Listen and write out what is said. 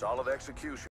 Solid execution.